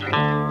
Música